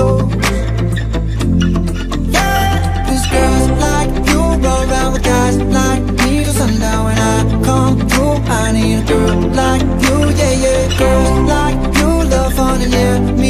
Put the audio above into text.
close. Yeah, 'cause girls like you run around with guys like me till sundown. When I come through, I need a girl like you, yeah, yeah. Girls like you love yeah, me